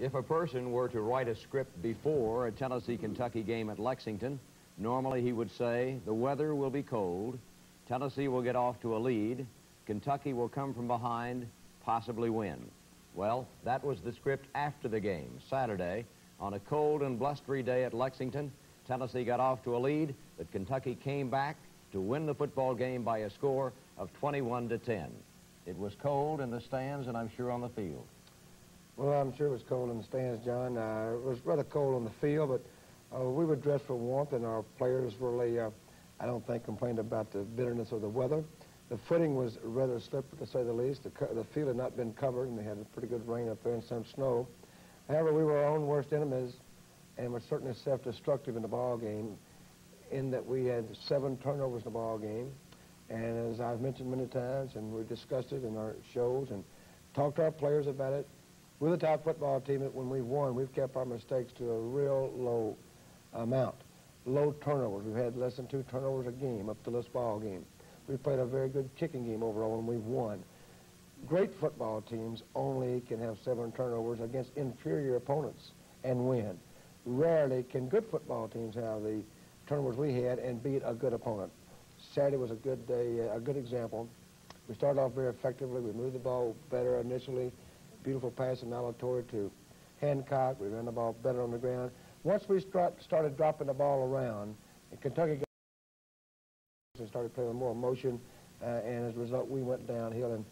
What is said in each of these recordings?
If a person were to write a script before a Tennessee-Kentucky game at Lexington, normally he would say, the weather will be cold, Tennessee will get off to a lead, Kentucky will come from behind, possibly win. Well, that was the script after the game, Saturday. On a cold and blustery day at Lexington, Tennessee got off to a lead, but Kentucky came back to win the football game by a score of 21 to 10. It was cold in the stands and I'm sure on the field. Well, I'm sure it was cold in the stands, John. Uh, it was rather cold on the field, but uh, we were dressed for warmth, and our players really, uh, I don't think, complained about the bitterness of the weather. The footing was rather slippery, to say the least. The, the field had not been covered, and they had a pretty good rain up there and some snow. However, we were our own worst enemies, and were certainly self-destructive in the ball game, in that we had seven turnovers in the ball game. And as I've mentioned many times, and we discussed it in our shows and talked to our players about it, we're the top football team that when we've won, we've kept our mistakes to a real low amount. Low turnovers. We've had less than two turnovers a game up to this ball game. We've played a very good kicking game overall and we've won. Great football teams only can have seven turnovers against inferior opponents and win. Rarely can good football teams have the turnovers we had and beat a good opponent. Saturday was a good day, a good example. We started off very effectively. We moved the ball better initially beautiful pass from Alatorre to Hancock. We ran the ball better on the ground. Once we start, started dropping the ball around, Kentucky got started playing with more motion, uh, and as a result, we went downhill and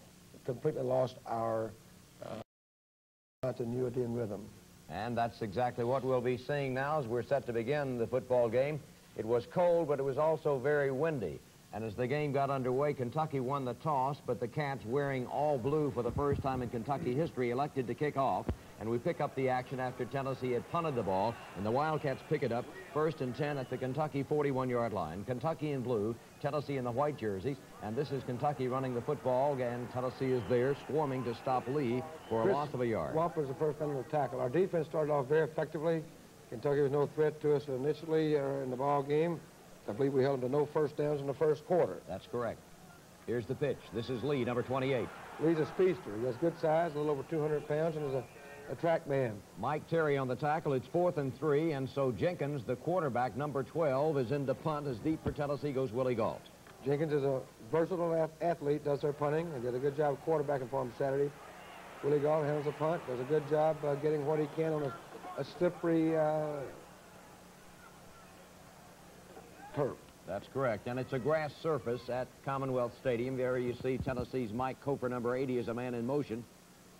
completely lost our uh, continuity and rhythm. And that's exactly what we'll be seeing now as we're set to begin the football game. It was cold, but it was also very windy. And as the game got underway, Kentucky won the toss, but the Cats, wearing all blue for the first time in Kentucky history, elected to kick off. And we pick up the action after Tennessee had punted the ball, and the Wildcats pick it up first and 10 at the Kentucky 41-yard line. Kentucky in blue, Tennessee in the white jerseys, and this is Kentucky running the football, and Tennessee is there swarming to stop Lee for a Chris loss of a yard. was the first to tackle. Our defense started off very effectively. Kentucky was no threat to us initially uh, in the ball game. I believe we held them to no first downs in the first quarter. That's correct. Here's the pitch. This is Lee, number 28. Lee's a speedster. He has good size, a little over 200 pounds, and is a, a track man. Mike Terry on the tackle. It's fourth and three, and so Jenkins, the quarterback, number 12, is in the punt. As deep for Tennessee goes Willie Gault. Jenkins is a versatile athlete, does their punting, and did a good job of quarterbacking for him Saturday. Willie Gault handles the punt, does a good job uh, getting what he can on a, a slippery uh, turf. That's correct. And it's a grass surface at Commonwealth Stadium. There you see Tennessee's Mike Cofer, number 80, is a man in motion.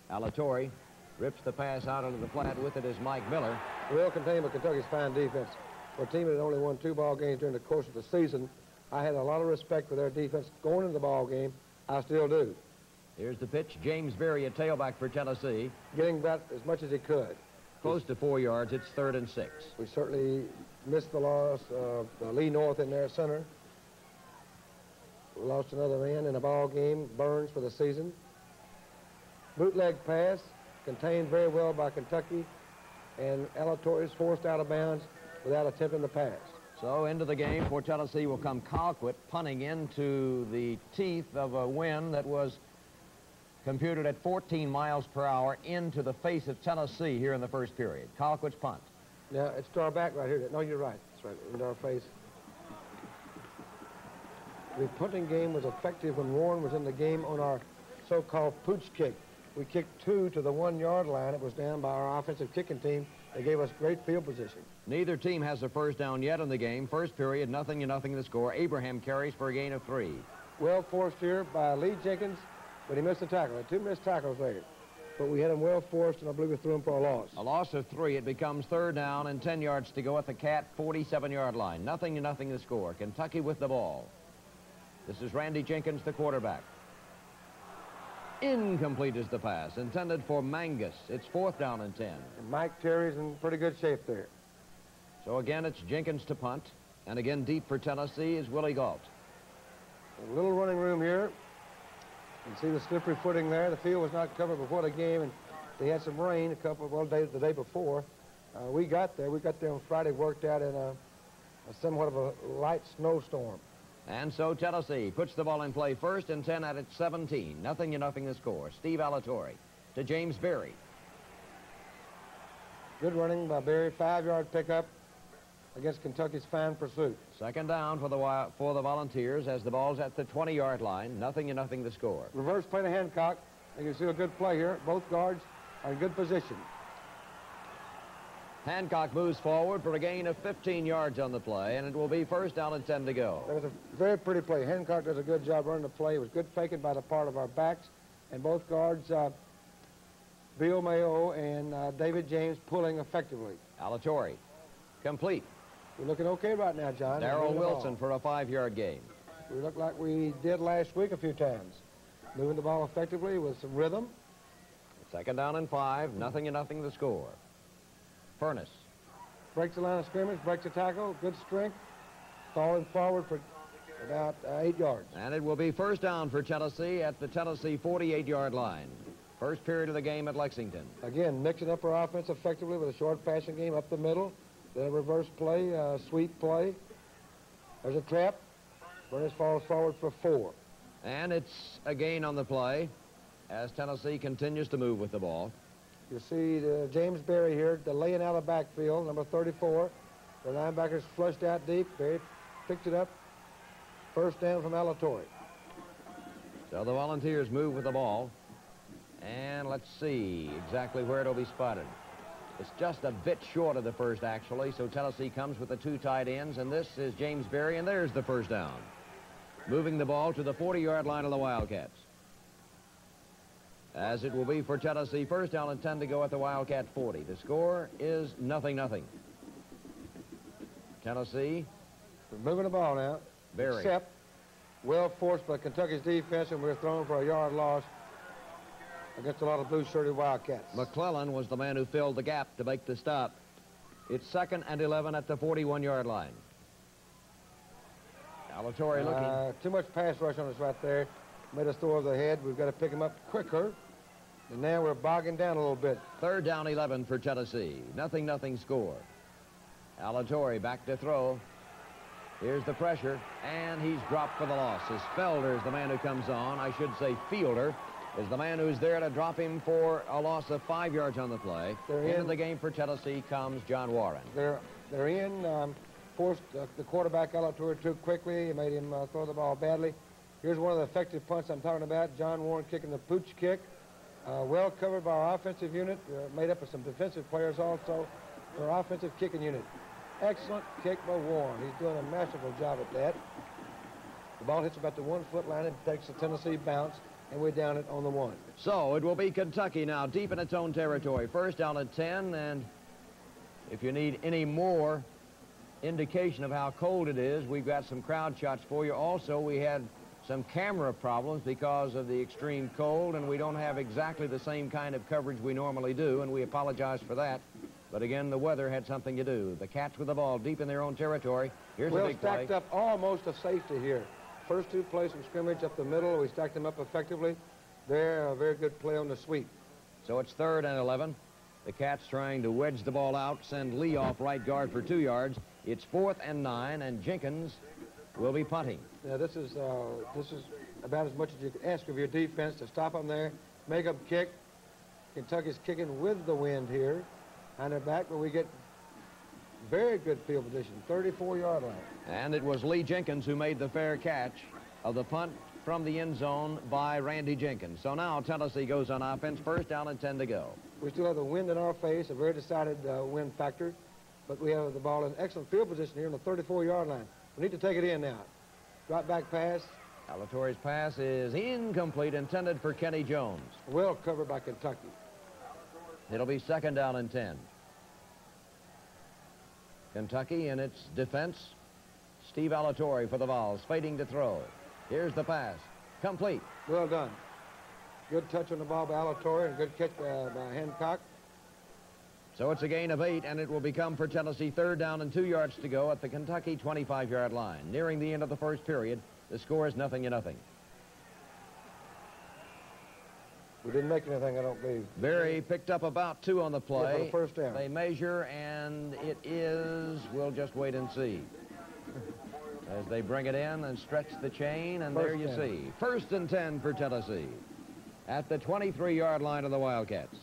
Alatorre rips the pass out onto the flat. With it is Mike Miller. Well contained by Kentucky's fine defense. For a team that only won two ball games during the course of the season, I had a lot of respect for their defense going into the ball game. I still do. Here's the pitch. James Berry, a tailback for Tennessee. Getting about as much as he could. Close to four yards. It's third and six. We certainly missed the loss of uh, Lee North in their center. Lost another man in a ball game, Burns, for the season. Bootleg pass, contained very well by Kentucky, and Alatorre is forced out of bounds without attempting the pass. So into the game for Tennessee will come Colquitt, punting into the teeth of a wind that was computed at 14 miles per hour into the face of Tennessee here in the first period. Colquitt's punt. Yeah, it's to our back right here. No, you're right. That's right, into our face. The punting game was effective when Warren was in the game on our so-called pooch kick. We kicked two to the one-yard line. It was down by our offensive kicking team. They gave us great field position. Neither team has a first down yet in the game. First period, nothing to nothing the score. Abraham carries for a gain of three. Well forced here by Lee Jenkins, but he missed a tackle. Two missed tackles there but we had him well forced, and I believe we threw him for a loss. A loss of three. It becomes third down and 10 yards to go at the Cat 47-yard line. Nothing to nothing to score. Kentucky with the ball. This is Randy Jenkins, the quarterback. Incomplete is the pass, intended for Mangus. It's fourth down and 10. And Mike Terry's in pretty good shape there. So again, it's Jenkins to punt. And again, deep for Tennessee is Willie Gault. A little running room here. You see the slippery footing there. The field was not covered before the game, and they had some rain a couple of well, days the day before. Uh, we got there. We got there on Friday, worked out in a, a somewhat of a light snowstorm. And so Tennessee puts the ball in play first and 10 at its 17. Nothing to nothing the score. Steve Alatorre to James Berry. Good running by Berry, five-yard pickup against Kentucky's fine pursuit. Second down for the for the Volunteers as the ball's at the 20-yard line. Nothing to nothing to score. Reverse play to Hancock. You can see a good play here. Both guards are in good position. Hancock moves forward for a gain of 15 yards on the play, and it will be first down and 10 to go. That was a very pretty play. Hancock does a good job running the play. It was good faking by the part of our backs. And both guards, uh, Bill Mayo and uh, David James, pulling effectively. Alatorre, complete. We're looking okay right now, John. Darrell Moving the ball. Wilson for a five-yard gain. We look like we did last week a few times. Moving the ball effectively with some rhythm. Second down and five, nothing and nothing to score. Furnas, Breaks the line of scrimmage, breaks the tackle, good strength. Falling forward for about uh, eight yards. and it will be first down for Tennessee at the Tennessee 48-yard line. First period of the game at Lexington. Again, mixing up our offense effectively with a short passing game up the middle. Then a reverse play, a sweep play. There's a trap. Burness falls forward for four. And it's a gain on the play as Tennessee continues to move with the ball. You see uh, James Berry here delaying out of the backfield, number 34. The linebacker's flushed out deep. Berry picked it up. First down from Alatorre. So the Volunteers move with the ball. And let's see exactly where it'll be spotted. It's just a bit short of the first, actually, so Tennessee comes with the two tight ends, and this is James Berry, and there's the first down. Moving the ball to the 40-yard line of the Wildcats. As it will be for Tennessee, first down and 10 to go at the Wildcat 40. The score is nothing, nothing. Tennessee, We're moving the ball now. Berry. Except well forced by Kentucky's defense, and we're thrown for a yard loss against a lot of blue-shirted Wildcats. McClellan was the man who filled the gap to make the stop. It's second and 11 at the 41-yard line. Alatorre looking. Uh, too much pass rush on us right there. Made us throw over the head. We've got to pick him up quicker. And now we're bogging down a little bit. Third down 11 for Tennessee. Nothing, nothing score. Alatorre back to throw. Here's the pressure, and he's dropped for the loss. As Felder is the man who comes on. I should say Fielder is the man who's there to drop him for a loss of five yards on the play. They're Into in. the game for Tennessee comes John Warren. They're they're in. Um, forced uh, the quarterback out to it too quickly. He made him uh, throw the ball badly. Here's one of the effective punts I'm talking about. John Warren kicking the pooch kick. Uh, well covered by our offensive unit, uh, made up of some defensive players also. Our offensive kicking unit. Excellent kick by Warren. He's doing a masterful job at that. The ball hits about the one-foot line and takes a Tennessee bounce, and we're down it on the one. So it will be Kentucky now, deep in its own territory. First down at 10, and if you need any more indication of how cold it is, we've got some crowd shots for you. Also, we had some camera problems because of the extreme cold, and we don't have exactly the same kind of coverage we normally do, and we apologize for that. But again, the weather had something to do. The Cats with the ball deep in their own territory. Here's a well big play. stacked up almost a safety here. First two plays from scrimmage up the middle, we stacked them up effectively. There, a very good play on the sweep. So it's third and 11. The Cats trying to wedge the ball out, send Lee off right guard for two yards. It's fourth and nine, and Jenkins will be punting. Now this is uh, this is about as much as you can ask of your defense to stop them there, make them kick. Kentucky's kicking with the wind here, on their back, but we get very good field position, 34-yard line. And it was Lee Jenkins who made the fair catch of the punt from the end zone by Randy Jenkins. So now Tennessee goes on offense, first down and 10 to go. We still have the wind in our face, a very decided uh, wind factor, but we have the ball in excellent field position here on the 34-yard line. We need to take it in now. Drop back pass, Alatorre's pass is incomplete, intended for Kenny Jones. well covered by Kentucky. It'll be second down and 10. Kentucky in its defense. Steve Alatorre for the Vols, fading to throw. Here's the pass. Complete. Well done. Good touch on the ball by Alatorre and good catch uh, by Hancock. So it's a gain of eight, and it will become for Tennessee third down and two yards to go at the Kentucky 25-yard line. Nearing the end of the first period, the score is nothing to nothing. We didn't make anything, I don't believe. Berry picked up about two on the play. Yeah, the first down. They measure, and it is, we'll just wait and see. As they bring it in and stretch the chain, and first there you ten. see. First and 10 for Tennessee at the 23-yard line of the Wildcats.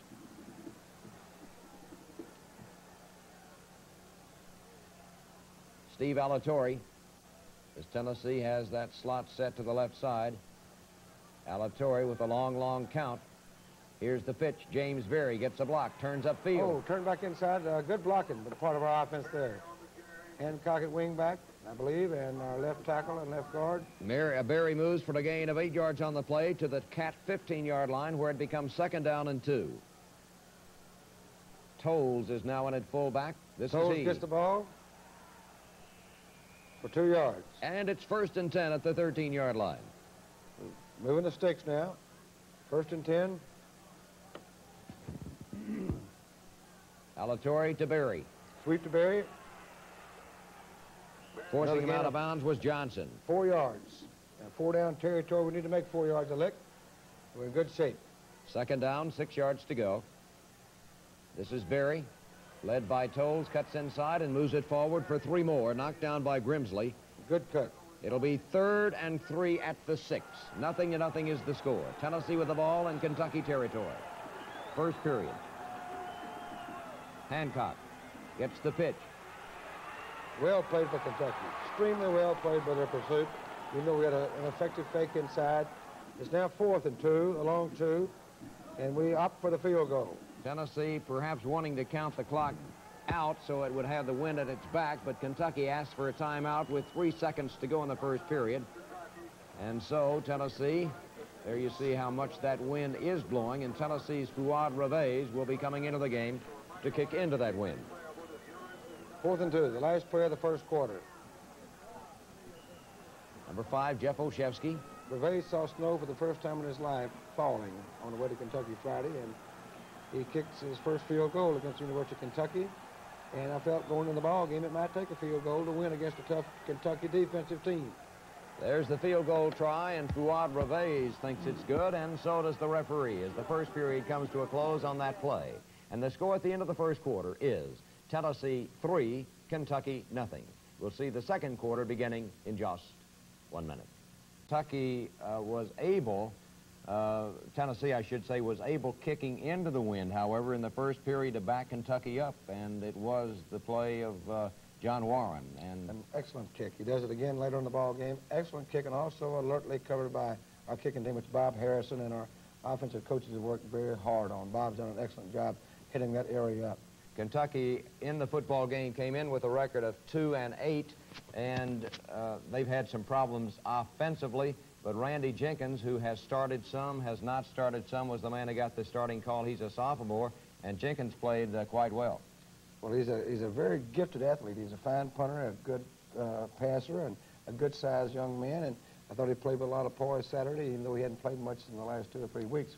Steve Alatorre, as Tennessee has that slot set to the left side. Alatorre with a long, long count. Here's the pitch. James Berry gets a block, turns upfield. Oh, turn back inside. Uh, good blocking, but part of our offense there. Hancock at wingback, I believe, and our left tackle and left guard. Mary, uh, Berry moves for the gain of eight yards on the play to the Cat 15-yard line where it becomes second down and two. Tolles is now in at fullback. This Tolles is he. gets the ball for two yards. And it's first and 10 at the 13-yard line. Moving the sticks now. First and 10. Alatorre to Berry. Sweep to Berry. Forcing him out of bounds was Johnson. Four yards. Now, four down territory. We need to make four yards a lick. We're in good shape. Second down, six yards to go. This is Berry, led by Tolles, cuts inside and moves it forward for three more, knocked down by Grimsley. Good cut. It'll be third and three at the six. Nothing to nothing is the score. Tennessee with the ball in Kentucky territory. First period. Hancock gets the pitch. Well played for Kentucky. Extremely well played by their pursuit. We know we had a, an effective fake inside. It's now fourth and two, a long two, and we opt for the field goal. Tennessee perhaps wanting to count the clock out so it would have the wind at its back, but Kentucky asked for a timeout with three seconds to go in the first period. And so Tennessee, there you see how much that wind is blowing, and Tennessee's Fuad Reveiz will be coming into the game to kick into that wind. Fourth and two, the last play of the first quarter. Number five, Jeff Olszewski. Reveiz saw snow for the first time in his life falling on the way to Kentucky Friday, and he kicks his first field goal against the University of Kentucky. And I felt going in the ball game, it might take a field goal to win against a tough Kentucky defensive team. There's the field goal try, and Fuad Reveiz thinks it's good, and so does the referee as the first period comes to a close on that play. And the score at the end of the first quarter is Tennessee 3, Kentucky nothing. We'll see the second quarter beginning in just one minute. Kentucky uh, was able, uh, Tennessee, I should say, was able kicking into the wind, however, in the first period to back Kentucky up, and it was the play of uh, John Warren. And An excellent kick. He does it again later in the ball game. Excellent kick, and also alertly covered by our kicking team. It's Bob Harrison, and our offensive coaches have worked very hard on. Bob's done an excellent job hitting that area up. Kentucky in the football game came in with a record of two and eight, and uh, they've had some problems offensively. But Randy Jenkins, who has started some, has not started some, was the man who got the starting call. He's a sophomore, and Jenkins played uh, quite well. Well, he's a he's a very gifted athlete. He's a fine punter, a good uh, passer, and a good-sized young man. And I thought he played with a lot of poise Saturday, even though he hadn't played much in the last two or three weeks.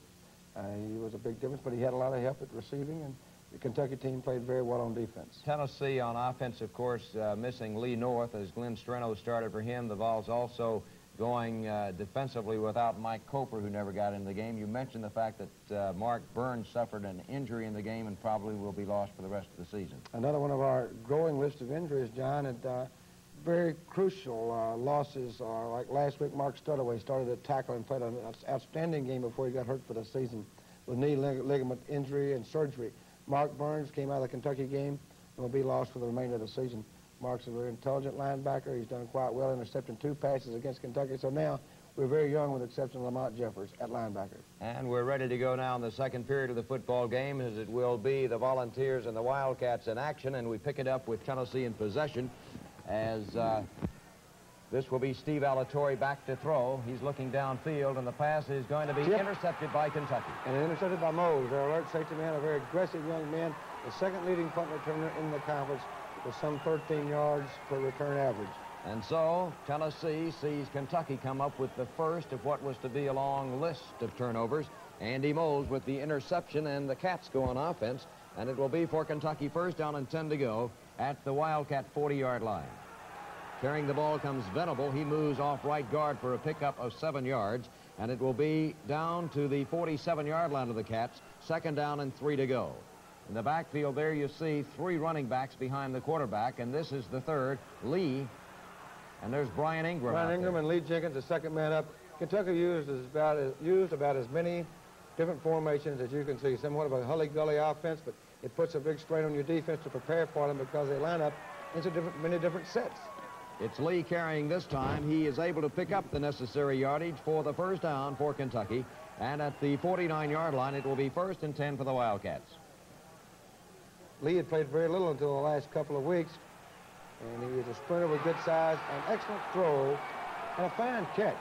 Uh, he was a big difference, but he had a lot of help at receiving, and the Kentucky team played very well on defense. Tennessee on offense, of course, uh, missing Lee North as Glenn Streno started for him. The Vols also going uh, defensively without Mike Cofer, who never got into the game. You mentioned the fact that uh, Mark Burns suffered an injury in the game and probably will be lost for the rest of the season. Another one of our growing list of injuries, John, and uh, very crucial uh, losses are like last week, Mark Studaway started at tackle and played an outstanding game before he got hurt for the season with knee lig ligament injury and surgery. Mark Burns came out of the Kentucky game and will be lost for the remainder of the season. Mark's a very intelligent linebacker. He's done quite well intercepting two passes against Kentucky. So now we're very young with the exception of Lamont Jeffers at linebacker. And we're ready to go now in the second period of the football game as it will be the Volunteers and the Wildcats in action. And we pick it up with Tennessee in possession as uh, this will be Steve Alatorre back to throw. He's looking downfield and the pass is going to be Yep. intercepted by Kentucky. And intercepted by Mose, their alert safety man, a very aggressive young man, the second leading punt returner in the conference some 13 yards per return average. And so Tennessee sees Kentucky come up with the first of what was to be a long list of turnovers. Andy Molls with the interception and the Cats go on offense. And it will be for Kentucky first down and 10 to go at the Wildcat 40-yard line. Carrying the ball comes Venable. He moves off right guard for a pickup of seven yards. And it will be down to the 47-yard line of the Cats. Second down and three to go. In the backfield there you see three running backs behind the quarterback. And this is the third, Lee. And there's Brian Ingram. Brian Ingram and Lee Jenkins, the second man up. Kentucky used as about as, used about as many different formations as you can see. Somewhat of a hully-gully offense, but it puts a big strain on your defense to prepare for them because they line up into different, many different sets. It's Lee carrying this time. He is able to pick up the necessary yardage for the first down for Kentucky. And at the 49-yard line, it will be first and 10 for the Wildcats. Lee had played very little until the last couple of weeks. And he was a sprinter with good size, an excellent throw, and a fine catch.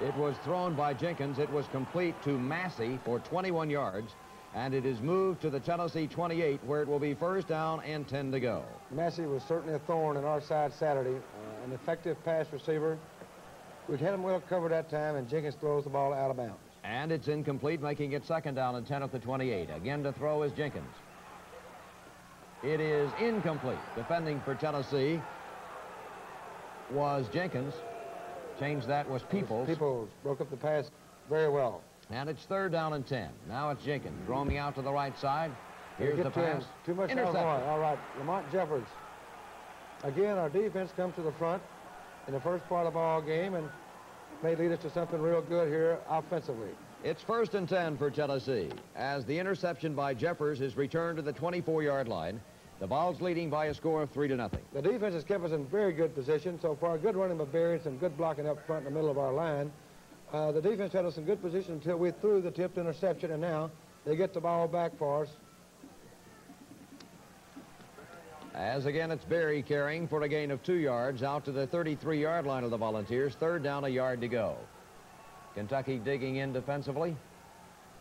It was thrown by Jenkins. It was complete to Massey for 21 yards. And it is moved to the Tennessee 28, where it will be first down and 10 to go. Massey was certainly a thorn in our side Saturday. Uh, an effective pass receiver. We'd had him well covered that time, and Jenkins throws the ball out of bounds. And it's incomplete, making it second down and 10 at the 28. Again to throw is Jenkins. It is incomplete. Defending for Tennessee was Jenkins. Change that was Peoples. Peoples broke up the pass very well. And it's third down and 10. Now it's Jenkins roaming out to the right side. Here's the pass. Too much Intercepted. All right, Lamont Jeffers. Again, our defense comes to the front in the first part of the ball game and may lead us to something real good here offensively. It's first and 10 for Tennessee as the interception by Jeffers is returned to the 24-yard line. The Vols leading by a score of 3 to nothing. The defense has kept us in very good position so far. Good running by Berry, some good blocking up front in the middle of our line. Uh, the defense had us in good position until we threw the tipped interception, and now they get the ball back for us. As again, it's Berry carrying for a gain of two yards out to the 33-yard line of the Volunteers. Third down, a yard to go. Kentucky digging in defensively.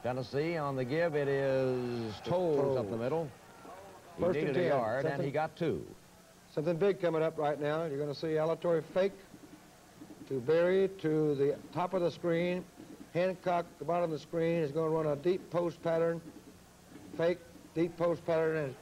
Tennessee on the give. It is Tolles up the middle. He First needed a yard, Something, and he got two. Something big coming up right now. You're going to see Alatorre fake to Berry to the top of the screen. Hancock, the bottom of the screen, is going to run a deep post pattern. Fake, deep post pattern. And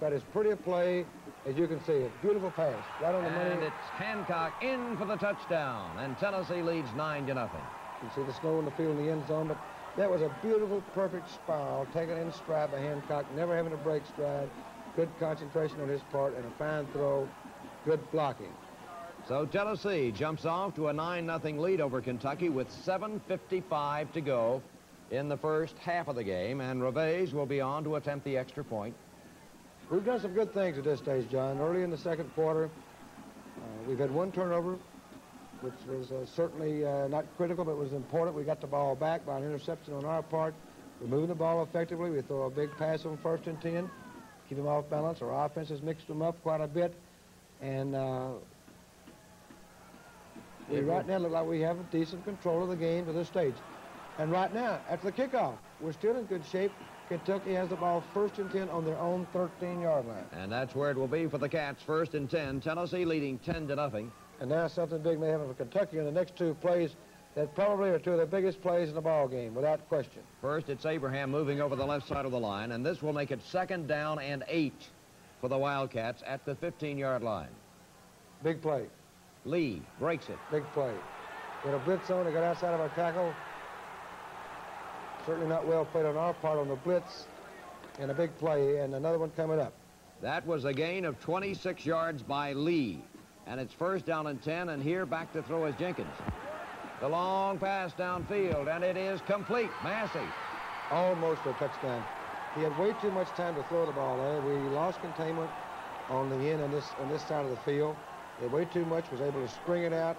that is pretty a play, as you can see. A beautiful pass, right on the and money. it's Hancock in for the touchdown, and Tennessee leads 9 to nothing. You see the snow in the field in the end zone, but that was a beautiful, perfect spiral, taken in stride by Hancock, never having to break stride. Good concentration on his part, and a fine throw. Good blocking. So Tennessee jumps off to a 9-0 lead over Kentucky with 7.55 to go in the first half of the game, and Reveiz will be on to attempt the extra point. We've done some good things at this stage, John. Early in the second quarter, uh, we've had one turnover, which was uh, certainly uh, not critical, but was important. We got the ball back by an interception on our part. We're moving the ball effectively. We throw a big pass on first and 10, keep them off balance. Our offense has mixed them up quite a bit. And uh, we right now look like we have a decent control of the game to this stage. And right now, after the kickoff, we're still in good shape. Kentucky has the ball first and 10 on their own 13-yard line. And that's where it will be for the Cats, first and 10. Tennessee leading 10 to nothing. And now something big may happen for Kentucky in the next two plays that probably are two of the biggest plays in the ball game, without question. First, it's Abraham moving over the left side of the line, and this will make it second down and eight for the Wildcats at the 15-yard line. Big play. Lee breaks it. Big play. Got a blitz on. They got outside of our tackle. Certainly not well played on our part on the blitz. And a big play, and another one coming up. That was a gain of 26 yards by Lee. And it's first down and 10, and here back to throw is Jenkins. The long pass downfield, and it is complete. Massey. Almost a touchdown. He had way too much time to throw the ball there. We lost containment on the end on this on this side of the field. He had way too much, was able to string it out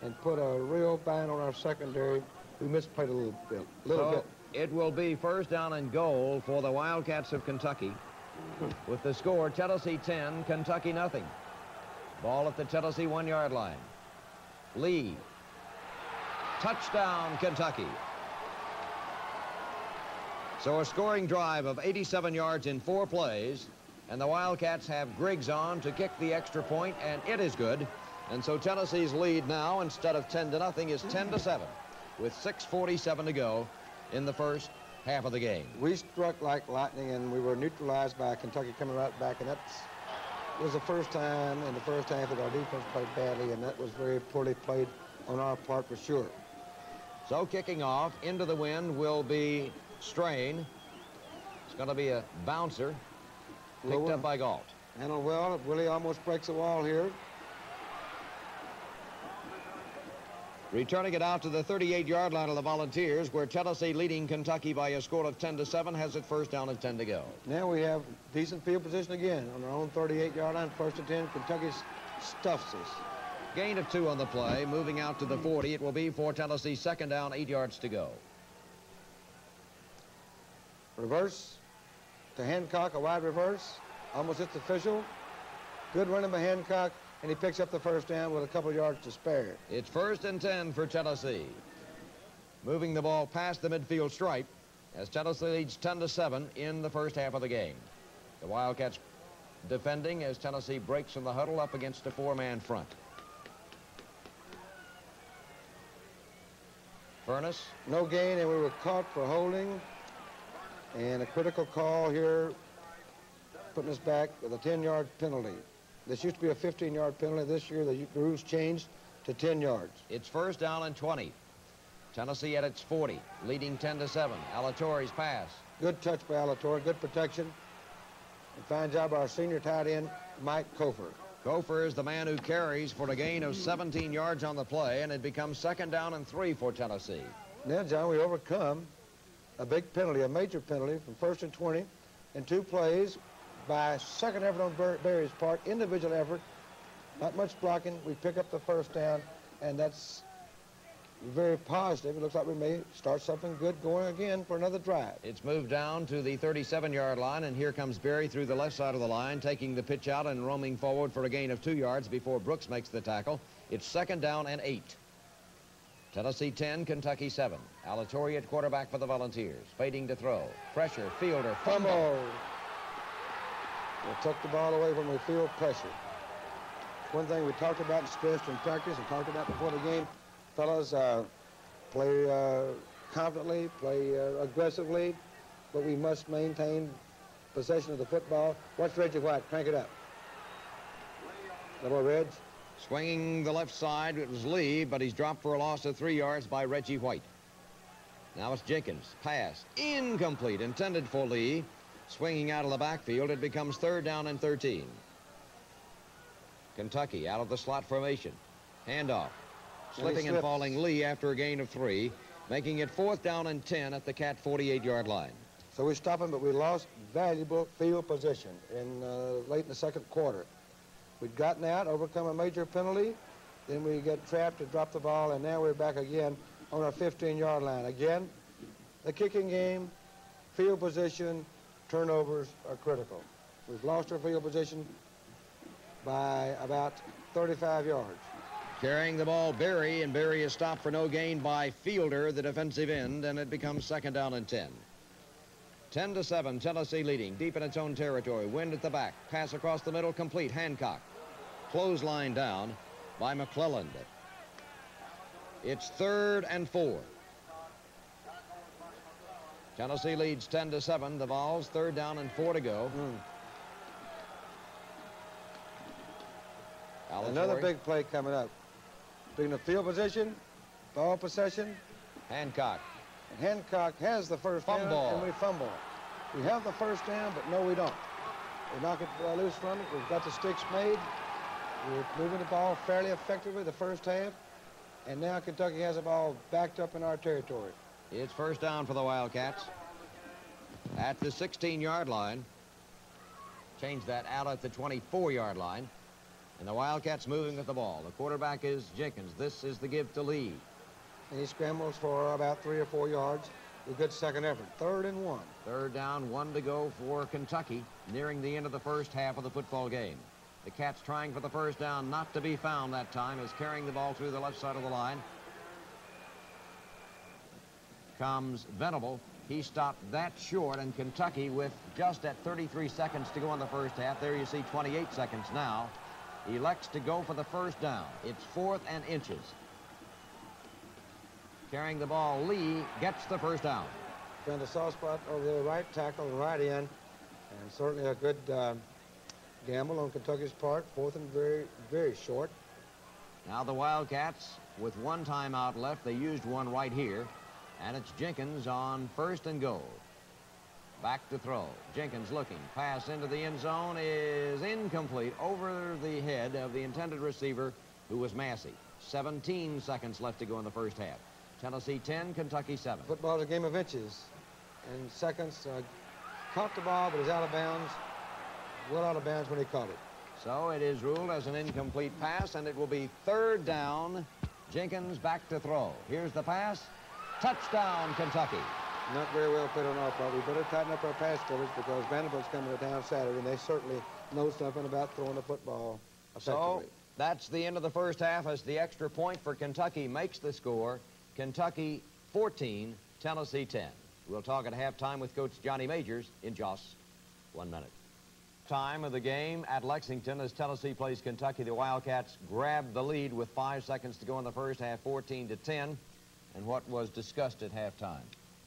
and put a real bind on our secondary. We misplayed a little bit. Little so bit. It will be first down and goal for the Wildcats of Kentucky. With the score, Tennessee 10, Kentucky nothing. Ball at the Tennessee one-yard line. Lee. Touchdown, Kentucky. So a scoring drive of 87 yards in four plays, and the Wildcats have Griggs on to kick the extra point, and it is good. And so Tennessee's lead now, instead of 10 to nothing, is 10 to 7, with 6:47 to go in the first half of the game. We struck like lightning, and we were neutralized by Kentucky coming right back, and that was the first time in the first half that our defense played badly, and that was very poorly played on our part for sure. So kicking off into the wind will be Strain. It's going to be a bouncer picked Lower. up by Gault. Handled uh, well. Willie almost breaks the wall here. Returning it out to the 38-yard line of the Volunteers, where Tennessee, leading Kentucky by a score of 10 to 7, has it first down and 10 to go. Now we have decent field position again on our own 38-yard line, first and 10. Kentucky stuffs us. Gain of two on the play, moving out to the 40. It will be for Tennessee, second down, eight yards to go. Reverse to Hancock, a wide reverse. Almost hits the official. Good running by Hancock and he picks up the first down with a couple yards to spare. It's first and 10 for Tennessee. Moving the ball past the midfield stripe as Tennessee leads 10 to 7 in the first half of the game. The Wildcats defending as Tennessee breaks from the huddle up against a four-man front. Furnas. No gain, and we were caught for holding. And a critical call here, putting us back with a 10-yard penalty. This used to be a 15-yard penalty. This year, the rules changed to 10 yards. It's first down and 20. Tennessee at its 40, leading 10 to 7. Alatorre's pass. Good touch by Alatorre, good protection. And fine job by our senior tight end, Mike Cofer. Cofer is the man who carries for a gain of 17 yards on the play, and it becomes second down and three for Tennessee. Now, John, we overcome a big penalty, a major penalty from first and 20 in two plays by second effort on Berry's part, individual effort, not much blocking. We pick up the first down, and that's very positive. It looks like we may start something good going again for another drive. It's moved down to the 37-yard line, and here comes Berry through the left side of the line, taking the pitch out and roaming forward for a gain of two yards before Brooks makes the tackle. It's second down and eight. Tennessee 10, Kentucky 7. Alatorre at quarterback for the Volunteers. Fading to throw. Pressure, Fielder, fumble. fumble. We'll tuck the ball away when we feel pressure. One thing we talked about and stressed in practice and talked about before the game, fellas, uh, play uh, confidently, play uh, aggressively, but we must maintain possession of the football. Watch Reggie White, crank it up. Little Reg. Swinging the left side, it was Lee, but he's dropped for a loss of three yards by Reggie White. Now it's Jenkins. Pass. Incomplete. Intended for Lee. Swinging out of the backfield, it becomes third down and 13. Kentucky out of the slot formation. Handoff. Slipping and, and falling Lee after a gain of three, making it fourth down and 10 at the Cat 48-yard line. So we stop him, but we lost valuable field position in uh, late in the second quarter. We'd gotten out, overcome a major penalty, then we get trapped to drop the ball, and now we're back again on our 15-yard line. Again, the kicking game, field position, turnovers are critical. We've lost our field position by about 35 yards. Carrying the ball, Berry, and Berry is stopped for no gain by Fielder, the defensive end, and it becomes second down and 10. 10 to 7, Tennessee leading, deep in its own territory. Wind at the back, pass across the middle, complete. Hancock, clothesline down by McClelland. It's third and four. Tennessee leads 10 to 7. The Vols third down and four to go. Mm. Another big play coming up. Being the field position, ball possession. Hancock. And Hancock has the first fumble. down, and we fumble. We have the first down, but no, we don't. We knock it uh, loose from it. We've got the sticks made. We're moving the ball fairly effectively the first half. And now Kentucky has the ball backed up in our territory. It's first down for the Wildcats at the 16-yard line. Change that out at the 24-yard line. And the Wildcats moving with the ball. The quarterback is Jenkins. This is the give to Lee. And he scrambles for about three or four yards. A good second effort. Third and one. Third down, one to go for Kentucky, nearing the end of the first half of the football game. The Cats trying for the first down, not to be found that time, is carrying the ball through the left side of the line comes Venable. He stopped that short, and Kentucky, with just at 33 seconds to go in the first half, there you see 28 seconds now, He elects to go for the first down. It's fourth and inches. Carrying the ball, Lee gets the first down. Found a soft spot over the right tackle and right in, and certainly a good uh, gamble on Kentucky's part. Fourth and very, very short. Now the Wildcats, with one timeout left, they used one right here. And it's Jenkins on first and goal. Back to throw. Jenkins looking. Pass into the end zone is incomplete over the head of the intended receiver, who was Massey. 17 seconds left to go in the first half. Tennessee 10, Kentucky 7. Football is a game of inches and seconds. Uh, caught the ball, but he's out of bounds. Well out of bounds when he caught it. So it is ruled as an incomplete pass, and it will be third down. Jenkins back to throw. Here's the pass. Touchdown, Kentucky. Not very well played on our part. We better tighten up our pass coverage because Vanderbilt's coming to town Saturday, and they certainly know something about throwing the football effectively. So that's the end of the first half as the extra point for Kentucky makes the score. Kentucky 14, Tennessee 10. We'll talk at halftime with Coach Johnny Majors in just one minute. Time of the game at Lexington as Tennessee plays Kentucky. The Wildcats grabbed the lead with five seconds to go in the first half, 14 to 10, and what was discussed at halftime.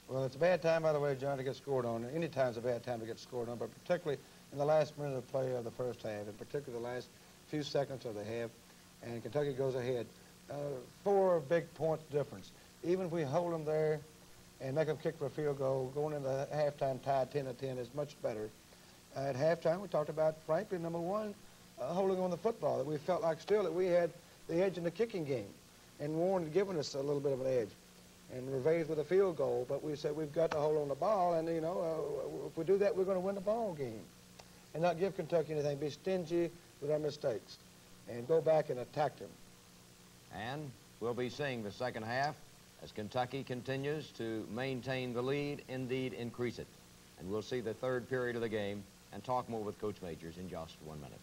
Well, it's a bad time, by the way, John, to get scored on. Any time's a bad time to get scored on, but particularly in the last minute of play of the first half, and particularly the last few seconds of the half, and Kentucky goes ahead. Uh, four big points difference. Even if we hold them there and make them kick for a field goal, going into halftime tied 10 to 10 is much better at halftime, we talked about, frankly, number one, uh, holding on the football, that we felt like still that we had the edge in the kicking game. And Warren given us a little bit of an edge. And Reveiz with a field goal, but we said we've got to hold on the ball, and, you know, uh, if we do that, we're going to win the ball game. And not give Kentucky anything, be stingy with our mistakes, and go back and attack them. And we'll be seeing the second half as Kentucky continues to maintain the lead, indeed increase it. And we'll see the third period of the game and talk more with Coach Majors in just one minute.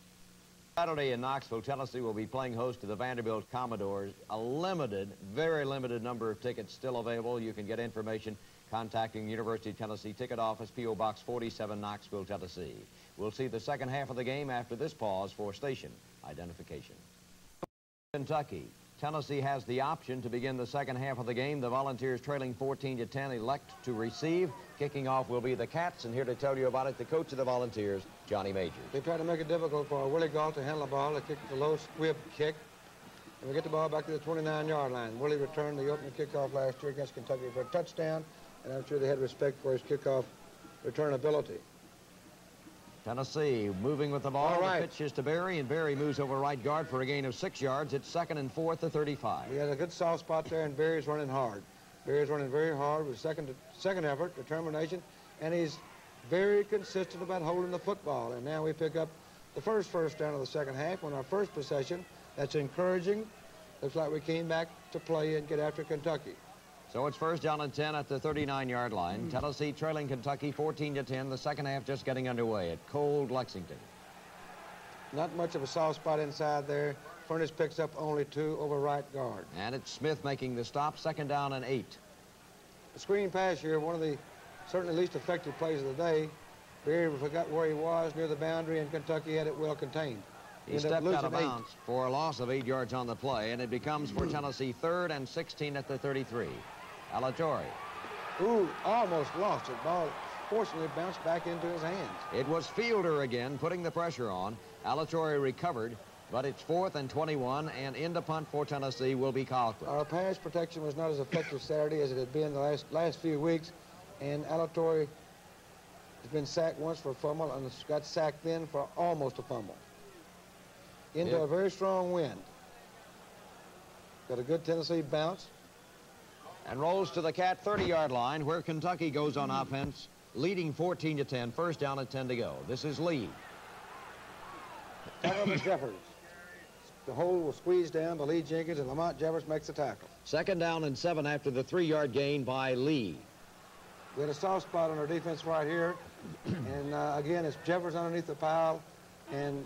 Saturday in Knoxville, Tennessee will be playing host to the Vanderbilt Commodores. A limited, very limited number of tickets still available. You can get information contacting University of Tennessee Ticket Office, P.O. Box 47, Knoxville, Tennessee. We'll see the second half of the game after this pause for station identification. Kentucky, Tennessee has the option to begin the second half of the game. The Volunteers trailing 14 to 10 elect to receive. Kicking off will be the Cats, and here to tell you about it, the coach of the Volunteers, Johnny Majors. They try to make it difficult for Willie Gault to handle the ball. They kick the low squib kick. And we get the ball back to the 29-yard line. Willie returned the opening kickoff last year against Kentucky for a touchdown, and I'm sure they had respect for his kickoff return ability. Tennessee moving with the ball. All right. The pitch is to Berry, and Berry moves over right guard for a gain of six yards. It's second and fourth to 35. He has a good soft spot there, and Berry's running hard. Berry's running very hard with second, second effort, determination, and he's very consistent about holding the football. And now we pick up the first first down of the second half on our first possession. That's encouraging. Looks like we came back to play and get after Kentucky. So it's first down and 10 at the 39-yard line. Hmm. Tennessee trailing Kentucky 14 to 10. The second half just getting underway at cold Lexington. Not much of a soft spot inside there. Furnas picks up only two over right guard. And it's Smith making the stop. Second down and eight. The screen pass here, one of the certainly least effective plays of the day. Berry forgot where he was near the boundary, and Kentucky had it well contained. He stepped out of eight. bounds for a loss of eight yards on the play, and it becomes for hmm. Tennessee third and 16 at the 33. Alatorre. Ooh, almost lost it. Ball fortunately bounced back into his hands. It was Fielder again putting the pressure on. Alatorre recovered, but it's fourth and 21, and in the punt for Tennessee will be Colquitt. Our pass protection was not as effective Saturday as it had been the last last few weeks, and Alatorre has been sacked once for a fumble and got sacked then for almost a fumble. Into Yeah. a very strong wind. Got a good Tennessee bounce. And rolls to the Cat 30-yard line where Kentucky goes on offense, leading 14 to 10, first down at 10 to go. This is Lee. Tackle Jeffers. The hole was squeezed down by Lee Jenkins, and Lamont Jeffers makes the tackle. Second down and seven after the three-yard gain by Lee. We had a soft spot on our defense right here. and uh, again, it's Jeffers underneath the pile and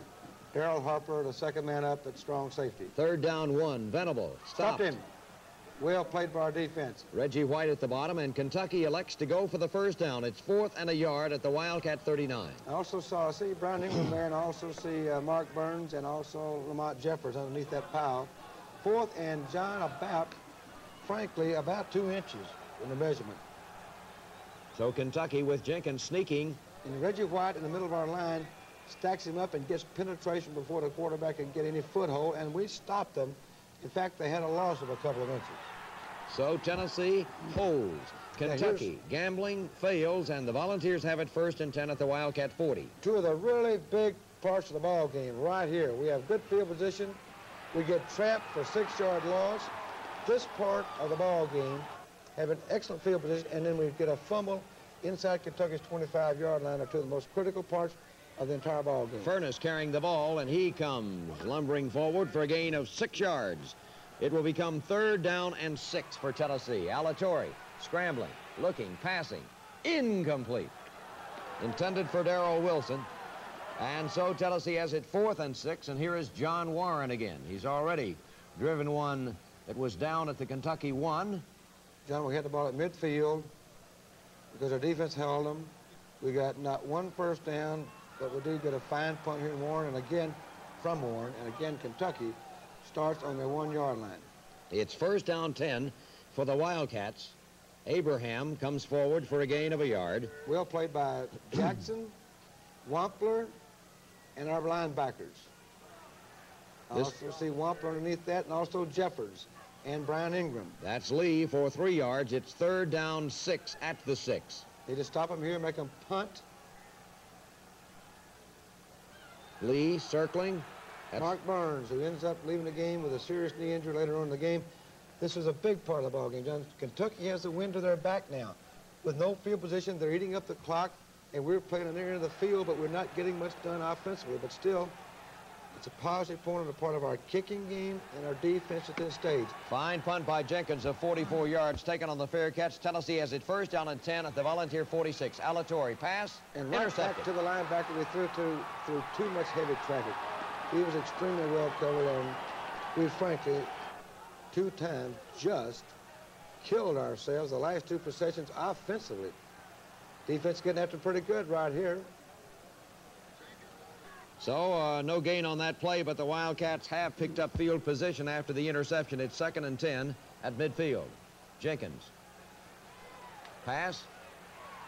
Daryl Harper, the second man up at strong safety. Third down one, Venable. Stopped him. Well played by our defense. Reggie White at the bottom, and Kentucky elects to go for the first down. It's fourth and a yard at the Wildcat 39. I also saw, see Brian Ingram there, and I also see uh, Mark Burns and also Lamont Jeffers underneath that pile. Fourth and John about, frankly, about two inches in the measurement. So Kentucky with Jenkins sneaking. And Reggie White in the middle of our line stacks him up and gets penetration before the quarterback can get any foothold, and we stopped them. In fact, they had a loss of a couple of inches. So Tennessee holds. Kentucky gambling fails, and the Volunteers have it first and 10 at the Wildcat 40. Two of the really big parts of the ball game right here. We have good field position, We get trapped for six-yard loss. This part of the ball game have an excellent field position, and then we get a fumble inside Kentucky's 25-yard line are two of the most critical parts of the entire ball game. Furnas carrying the ball, and he comes lumbering forward for a gain of six yards. It will become third down and six for Tennessee. Alatorre scrambling, looking, passing, incomplete. Intended for Darrell Wilson. And so Tennessee has it fourth and six, and here is John Warren again. He's already driven one that was down at the Kentucky one. John, we hit the ball at midfield because our defense held them. We got not one first down, but we do get a fine punt here in Warren, and again from Warren, and again Kentucky starts on their one-yard line. It's first down 10 for the Wildcats. Abraham comes forward for a gain of a yard. Well played by Jackson, Wampler, and our linebackers. I This- also see Wampler underneath that, and also Jeffers and Brian Ingram. That's Lee for three yards. It's third down six at the six. They just stop him here, make him punt. Lee circling. Mark Burns, who ends up leaving the game with a serious knee injury later on in the game. This was a big part of the ball game, John. Kentucky has the wind to their back now. With no field position, they're eating up the clock, and we're playing on their end of the field, but we're not getting much done offensively. But still, it's a positive point on the part of our kicking game and our defense at this stage. Fine punt by Jenkins of 44 yards taken on the fair catch. Tennessee has it first down and 10 at the Volunteer 46. Alatorre pass And right back intercepted. to the linebacker, we threw to through too much heavy traffic. He was extremely well covered, and we frankly, two times just killed ourselves the last two possessions offensively. Defense getting after pretty good right here. So uh, no gain on that play, but the Wildcats have picked up field position after the interception. It's second and 10 at midfield. Jenkins. Pass.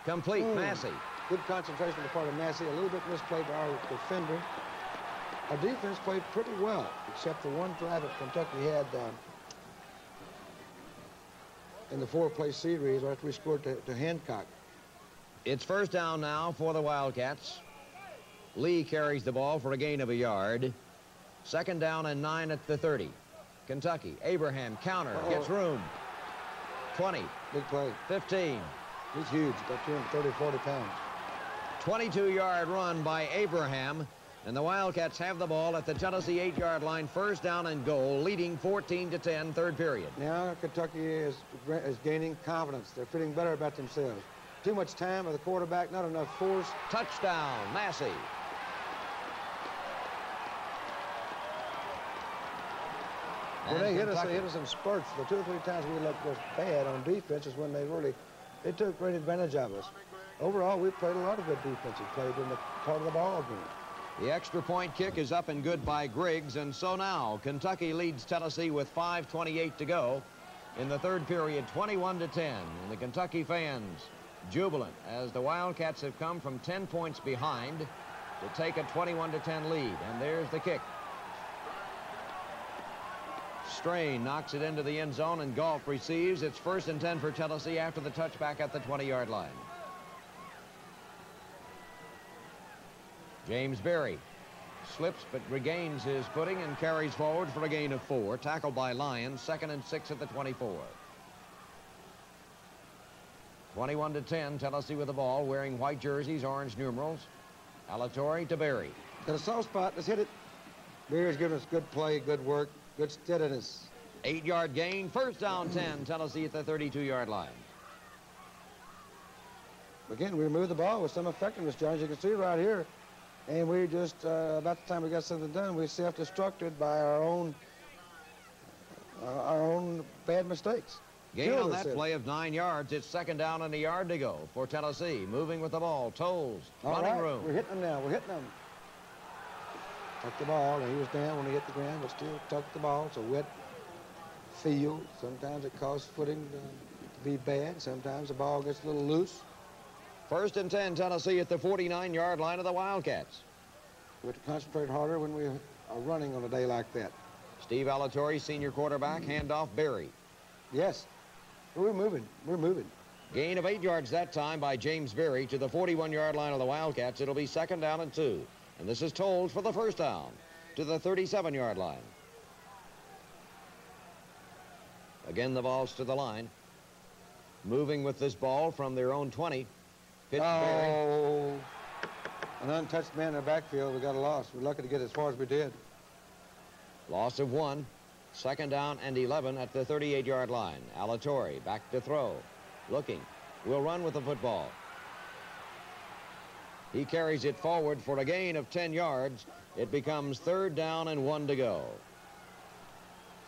Complete. Hmm. Massey. Good concentration on the part of Massey. A little bit misplayed by our defender. Our defense played pretty well, except for one drive that Kentucky had uh, in the four-play series after we scored to, to Hancock. It's first down now for the Wildcats. Lee carries the ball for a gain of a yard. Second down and nine at the 30. Kentucky. Abraham counter. Uh-oh. Gets room. 20. Big play. 15. He's huge, about 230, 40 pounds. 22-yard run by Abraham. And the Wildcats have the ball at the Tennessee 8-yard line. First down and goal, leading 14 to 10, third period. Now Kentucky is, is gaining confidence. They're feeling better about themselves. Too much time with the quarterback, not enough force. Touchdown, Massey. When they hit us, they hit us in spurts. The two or three times we looked just bad on defense is when they really, they took great advantage of us. Overall, we played a lot of good defensive play in the part of the ball game. The extra point kick is up and good by Griggs, and so now Kentucky leads Tennessee with 5.28 to go in the third period, 21 to 10. And the Kentucky fans jubilant as the Wildcats have come from 10 points behind to take a 21 to 10 lead. And there's the kick. Strain knocks it into the end zone, and Gault receives. It's first and 10 for Tennessee after the touchback at the 20-yard line. James Berry slips but regains his footing and carries forward for a gain of four. Tackled by Lyons, second and six at the 24. 21 to 10, Tennessee with the ball, wearing white jerseys, orange numerals. Alatorre to Berry. Got a soft spot. Let's hit it. Berry's giving us good play, good work, good steadiness. Eight-yard gain, first down 10, Tennessee at the 32-yard line. Again, we moved the ball with some effectiveness, John, as you can see right here. And we just, uh, about the time we got something done, we self-destructed by our own, uh, our own bad mistakes. Gain on that play of nine yards. It's second down and a yard to go for Tennessee. Moving with the ball. Tolles, All running right, room. We're hitting them now. We're hitting them. Tuck the ball, and he was down when he hit the ground, but still tuck the ball. It's a wet field. Sometimes it causes footing to, to be bad. Sometimes the ball gets a little loose. First and 10, Tennessee at the 49-yard line of the Wildcats. We have to concentrate harder when we are running on a day like that. Steve Alatorre, senior quarterback, handoff Berry. Yes, we're moving. We're moving. Gain of eight yards that time by James Berry to the 41-yard line of the Wildcats. It'll be second down and two. And this is told for the first down to the 37-yard line. Again, the ball's to the line. Moving with this ball from their own 20. Pitch oh, an untouched man in the backfield. We got a loss. We're lucky to get as far as we did. Loss of one. Second down and 11 at the 38-yard line. Alatorre back to throw. Looking. Will run with the football. He carries it forward for a gain of 10 yards. It becomes third down and one to go.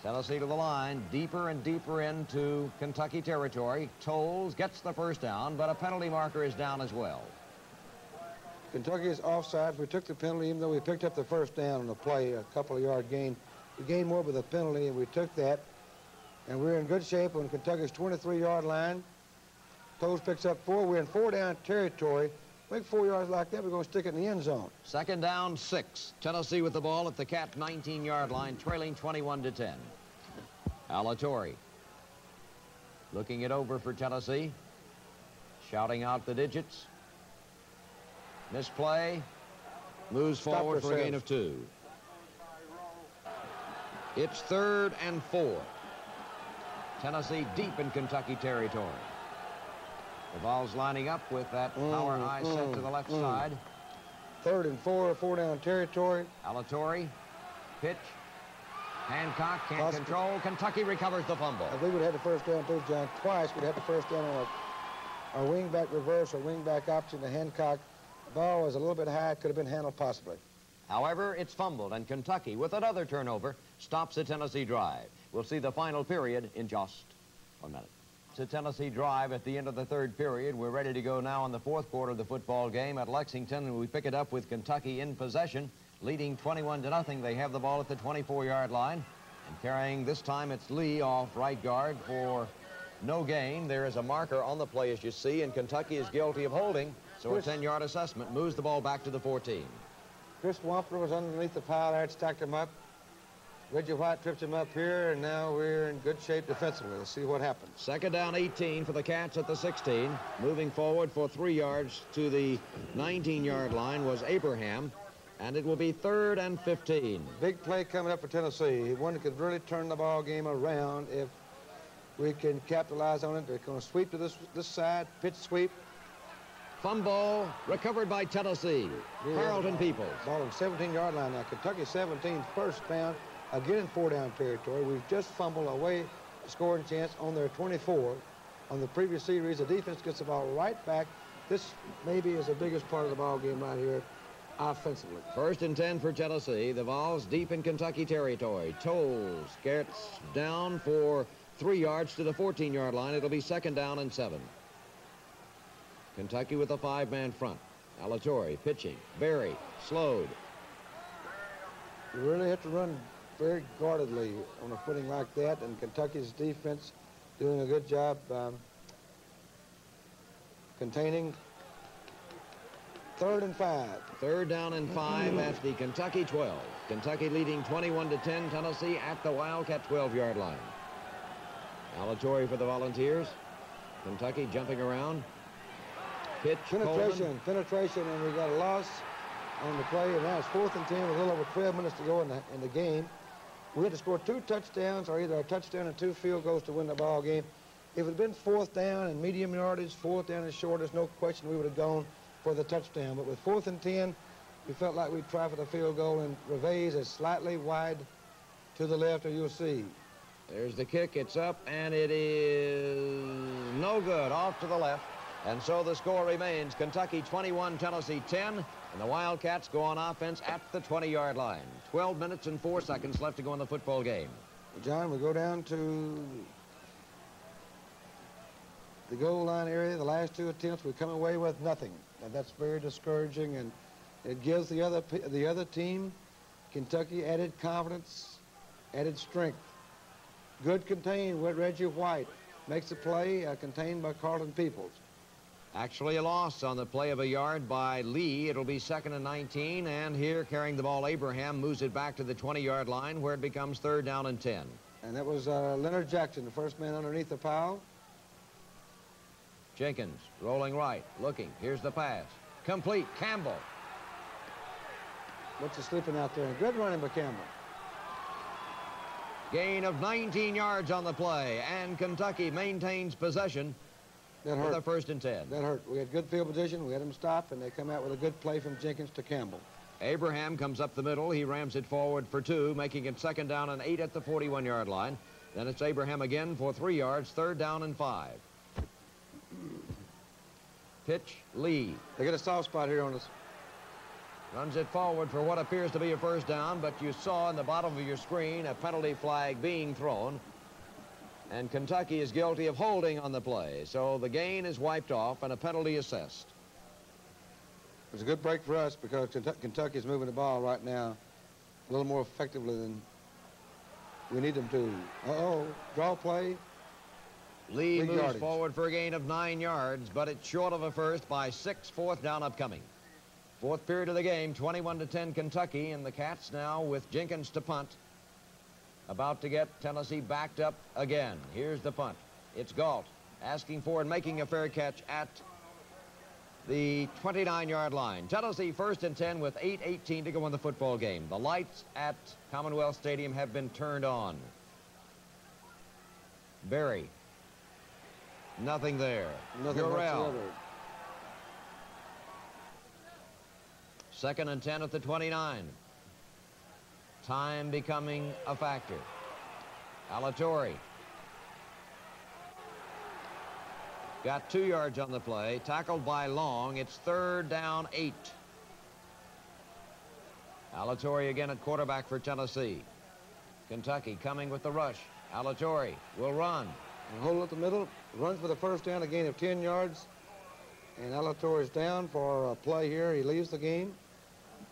Tennessee to the line, deeper and deeper into Kentucky territory. Tolles gets the first down, but a penalty marker is down as well. Kentucky is offside. We took the penalty, even though we picked up the first down on the play, a couple of yard gain. We gained more with the penalty, and we took that. And we're in good shape on Kentucky's 23-yard line. Tolles picks up four. We're in four down territory. Make four yards like that, we're going to stick it in the end zone. Second down, six. Tennessee with the ball at the Cat 19-yard line, trailing 21 to 10. Alatorre looking it over for Tennessee, shouting out the digits. Misplay, moves forward for a gain of two. It's third and four. Tennessee deep in Kentucky territory. The ball's lining up with that power mm, eye mm, set to the left mm. side. Third and four, four down territory. Alatorre, pitch. Hancock can't Possibly. control. Kentucky recovers the fumble. If we would have had the first down too, John. Twice we'd have the first down on a, a wing-back reverse or wing-back option to Hancock. The ball was a little bit high. Could have been handled possibly. However, it's fumbled, and Kentucky, with another turnover, stops the Tennessee drive. We'll see the final period in just a minute to Tennessee Drive at the end of the third period. We're ready to go now in the fourth quarter of the football game at Lexington, and we pick it up with Kentucky in possession, leading 21 to nothing. They have the ball at the 24-yard line, and carrying this time it's Lee off right guard for no gain. There is a marker on the play, as you see, and Kentucky is guilty of holding, so a 10-yard assessment moves the ball back to the 14. Chris Wampler was underneath the pile there, stacked him up. Reggie White tripped him up here, and now we're in good shape defensively. Let's see what happens. Second down 18 for the Cats at the 16. Moving forward for three yards to the 19-yard line was Abraham, and it will be third and 15. Big play coming up for Tennessee. One that could really turn the ball game around if we can capitalize on it. They're going to sweep to this, this side, pitch sweep. Fumble recovered by Tennessee. Yeah, Carlton Peoples. Ball on 17-yard line now. Kentucky 17, first down again in four-down territory. We've just fumbled away a scoring chance on their 24. On the previous series, the defense gets the ball right back. This maybe is the biggest part of the ball game right here offensively. First and 10 for Tennessee. The Vols deep in Kentucky territory. Tolles gets down for three yards to the 14-yard line. It'll be second down and seven. Kentucky with a five-man front. Alatorre pitching. Berry slowed. You really have to run very guardedly on a footing like that, and Kentucky's defense doing a good job um, containing third and five. Third down and five at the Kentucky 12. Kentucky leading 21 to 10. Tennessee at the Wildcat 12-yard line. Alatorre for the Volunteers. Kentucky jumping around. Pitch. Penetration, Coleman. penetration, and we got a loss on the play, and now it's fourth and 10 with a little over 12 minutes to go in the, in the game. We had to score two touchdowns or either a touchdown and two field goals to win the ball game. If it had been fourth down and medium yardage, fourth down and short, there's no question we would have gone for the touchdown. But with fourth and 10, we felt like we'd try for the field goal, and Reveiz is slightly wide to the left, or you'll see. There's the kick. It's up, and it is no good. Off to the left. And so the score remains Kentucky 21, Tennessee 10, and the Wildcats go on offense at the 20-yard line. 12 minutes and 4 seconds left to go in the football game. John, we go down to the goal line area. The last two attempts, we come away with nothing. And that's very discouraging, and it gives the other, the other team, Kentucky, added confidence, added strength. Good contained with Reggie White. Makes a play uh, contained by Carlton Peoples. Actually a loss on the play of a yard by Lee. It'll be second and 19. And here carrying the ball, Abraham moves it back to the 20-yard line where it becomes third down and 10. And that was uh, Leonard Jackson, the first man underneath the pile. Jenkins rolling right, looking. Here's the pass. Complete. Campbell. What's he sleeping out there? Good running by Campbell. Gain of 19 yards on the play, and Kentucky maintains possession That hurt. first and 10. That hurt. We had good field position. We had them stop, and they come out with a good play from Jenkins to Campbell. Abraham comes up the middle. He rams it forward for two, making it second down and eight at the 41-yard line. Then it's Abraham again for three yards, third down and five. Pitch, Lee. They get a soft spot here on us. Runs it forward for what appears to be a first down, but you saw in the bottom of your screen a penalty flag being thrown. And Kentucky is guilty of holding on the play. So the gain is wiped off and a penalty assessed. It's a good break for us because Kentucky is moving the ball right now a little more effectively than we need them to. Uh-oh, draw play. Lee Big moves yardage. forward for a gain of nine yards, but it's short of a first by six, fourth down upcoming. Fourth period of the game, 21 to 10 Kentucky, and the Cats now with Jenkins to punt. About to get Tennessee backed up again. Here's the punt. It's Gault asking for and making a fair catch at the 29-yard line. Tennessee first and 10 with 8.18 to go in the football game. The lights at Commonwealth Stadium have been turned on. Berry. Nothing there. Nothing Burrell. Second and 10 at the 29. Time becoming a factor. Alatorre. Got two yards on the play. Tackled by Long. It's third down, eight. Alatorre again at quarterback for Tennessee. Kentucky coming with the rush. Alatorre will run. And hold up the middle, runs for the first down, a gain of 10 yards. And Alatorre is down for a play here. He leaves the game.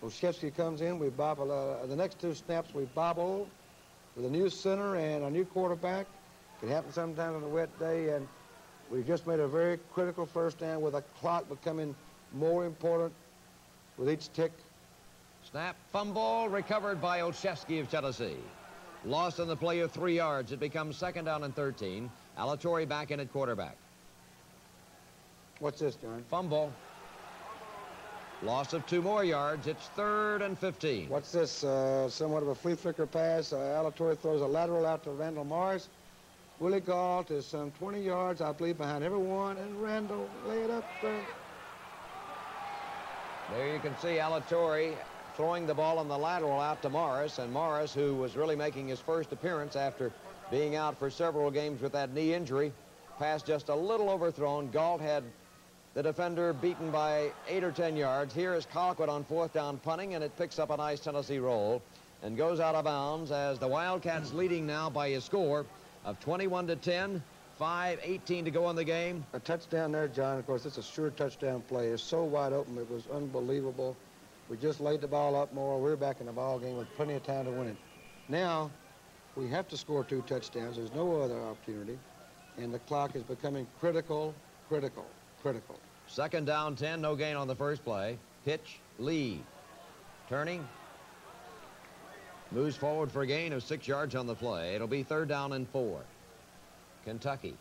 Olszewski comes in. We bobble. Uh, the next two snaps, we bobble with a new center and a new quarterback. It happens sometimes on a wet day, and we just made a very critical first down with a clock becoming more important with each tick. Snap, fumble, recovered by Olszewski of Tennessee. Lost on the play of three yards. It becomes second down and 13. Alatorre back in at quarterback. What's this, John? Fumble. Loss of two more yards. It's third and 15. What's this? Uh, somewhat of a flea flicker pass. Uh, Alatorre throws a lateral out to Randall Morris. Willie Gault is some 20 yards, I believe, behind everyone, and Randall lay it up there. There you can see Alatorre throwing the ball on the lateral out to Morris, and Morris, who was really making his first appearance after being out for several games with that knee injury, pass just a little overthrown. Gault had the defender beaten by eight or 10 yards. Here is Colquitt on fourth down punting, and it picks up a nice Tennessee roll and goes out of bounds as the Wildcats leading now by a score of 21 to 10, 5-18 to go in the game. A touchdown there, John. Of course, it's a sure touchdown play. It's so wide open, it was unbelievable. We just laid the ball up more. We're back in the ball game with plenty of time to win it. Now, we have to score two touchdowns. There's no other opportunity. And the clock is becoming critical, critical, critical. Second down, 10, no gain on the first play. Pitch, Lee. Turning. Moves forward for a gain of six yards on the play. It'll be third down and four. Kentucky.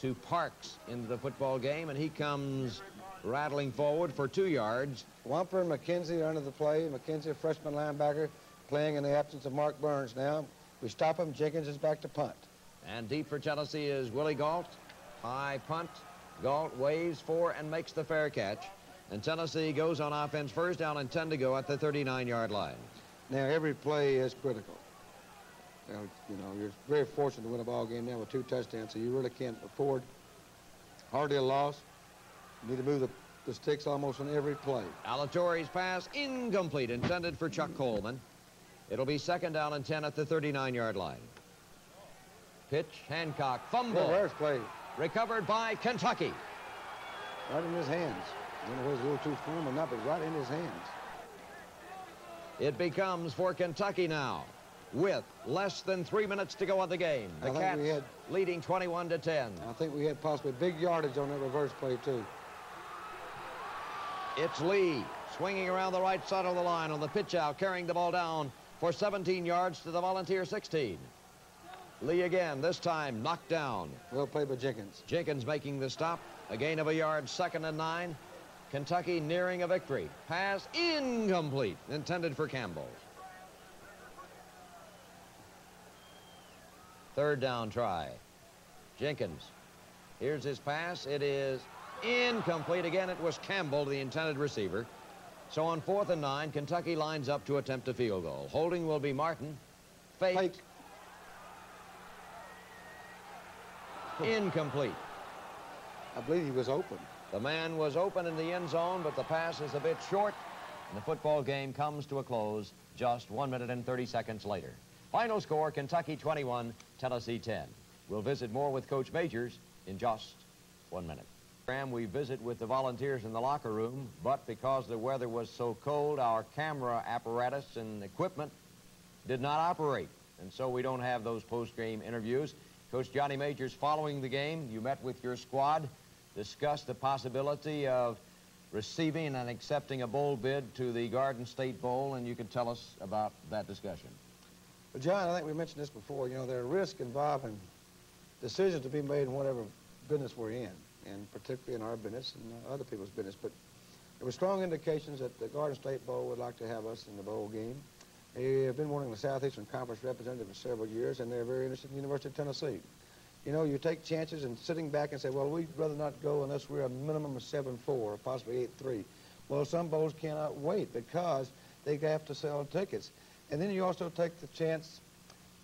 To Parks into the football game, and he comes rattling forward for two yards. Wampler and McKenzie are under the play. McKenzie, a freshman linebacker, playing in the absence of Mark Burns now. We stop him. Jenkins is back to punt. And deep for Tennessee is Willie Gault. High punt. Gault waves for and makes the fair catch. And Tennessee goes on offense first down and 10 to go at the 39-yard line. Now, every play is critical. Now, you know, you're very fortunate to win a ball game now with two touchdowns, so you really can't afford hardly a loss. You need to move the, the sticks almost on every play. Alatorre's pass incomplete, intended for Chuck Coleman. It'll be second down and 10 at the 39-yard line. Pitch, Hancock, fumble, where's play? Recovered by Kentucky. Right in his hands. I don't know whether it's a little too firm or not, but right in his hands. It becomes for Kentucky now with less than three minutes to go on the game. The Cats had- leading 21 to 10. I think we had possibly big yardage on that reverse play, too. It's Lee swinging around the right side of the line on the pitch out, carrying the ball down for 17 yards to the Volunteer 16. Lee again, this time knocked down. Well played by Jenkins. Jenkins making the stop. A gain of a yard, second and nine. Kentucky nearing a victory. Pass incomplete, intended for Campbell. Third down try. Jenkins. Here's his pass. It is incomplete. Again, it was Campbell, the intended receiver. So on fourth and nine, Kentucky lines up to attempt a field goal. Holding will be Martin. Fake. Fake. Incomplete. I believe he was open. The man was open in the end zone, but the pass is a bit short, and the football game comes to a close just one minute and 30 seconds later. Final score, Kentucky 21, Tennessee 10. We'll visit more with Coach Majors in just one minute. We visit with the volunteers in the locker room, but because the weather was so cold, our camera apparatus and equipment did not operate, and so we don't have those post-game interviews. Coach Johnny Majors, following the game, you met with your squad, discussed the possibility of receiving and accepting a bowl bid to the Garden State Bowl, and you can tell us about that discussion. Well, John, I think we mentioned this before. You know, there are risks involved in decisions to be made in whatever business we're in, and particularly in our business and uh, other people's business. But there were strong indications that the Garden State Bowl would like to have us in the bowl game. They have been wanting the Southeastern Conference representative for several years, and they're very interested in the University of Tennessee. You know, you take chances and sitting back and say, well, we'd rather not go unless we're a minimum of 7-4 or possibly 8-3. Well, some bowls cannot wait because they have to sell tickets. And then you also take the chance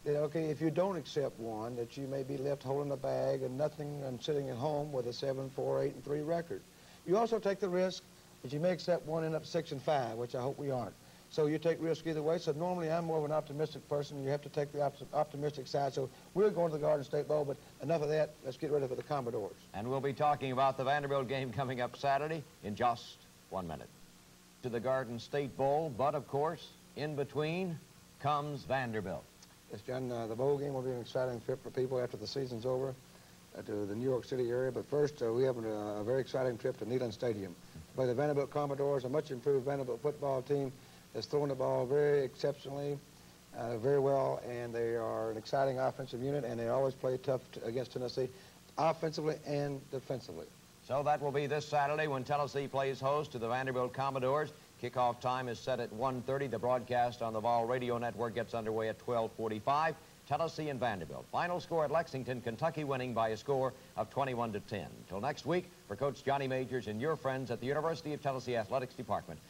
that, okay, if you don't accept one, that you may be left holding the bag and nothing and sitting at home with a 7-4, 8-3 record. You also take the risk that you may accept one and end up 6 and 5, which I hope we aren't. So you take risk either way. So normally I'm more of an optimistic person. You have to take the op optimistic side. So we're going to the Garden State Bowl, but enough of that. Let's get ready for the Commodores. And we'll be talking about the Vanderbilt game coming up Saturday in just one minute. To the Garden State Bowl, but of course, in between comes Vanderbilt. Yes, John, uh, the bowl game will be an exciting trip for people after the season's over uh, to the New York City area. But first, uh, we have a, a, very exciting trip to Neyland Stadium play the Vanderbilt Commodores, a much improved Vanderbilt football team has thrown the ball very exceptionally, uh, very well, and they are an exciting offensive unit, and they always play tough against Tennessee, offensively and defensively. So that will be this Saturday when Tennessee plays host to the Vanderbilt Commodores. Kickoff time is set at 1.30. The broadcast on the Vol Radio Network gets underway at 12.45. Tennessee and Vanderbilt. Final score at Lexington, Kentucky winning by a score of 21 to 10. Till next week, for Coach Johnny Majors and your friends at the University of Tennessee Athletics Department,